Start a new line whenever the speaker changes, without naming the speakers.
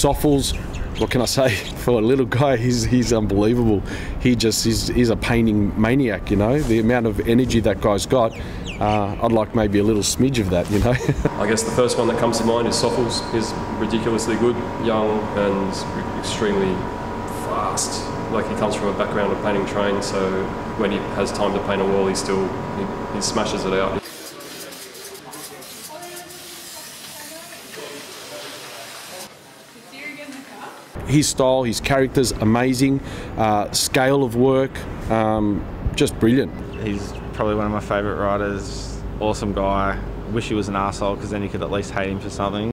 Sofles, what can I say? For a little guy, he's he's unbelievable. He just he's, he's a painting maniac. You know the amount of energy that guy's got. Uh, I'd like maybe a little smidge of that. You know.
I guess the first one that comes to mind is Sofles. He's ridiculously good, young, and extremely fast. Like he comes from a background of painting trains, so when he has time to paint a wall, he still he, he smashes it out.
His style, his characters, amazing. Uh, scale of work, um, just brilliant.
He's probably one of my favourite writers. Awesome guy. Wish he was an asshole because then you could at least hate him for something.